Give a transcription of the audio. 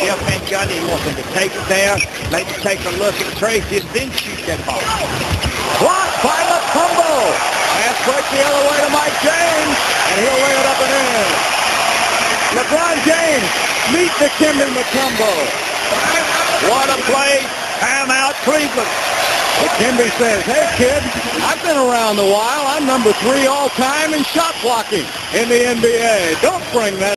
Jeff Van Gundy. He wants him to take it down, maybe take a look at Tracy, and then shoot that ball. Blocked by Mutombo. Pass quick the other way to Mike James, and he'll lay it up and in. LeBron James meet Dikembe Mutombo. What a play. Timeout Cleveland. McKinley says, hey, kid, I've been around a while. I'm number three all-time in shot blocking in the NBA. Don't bring that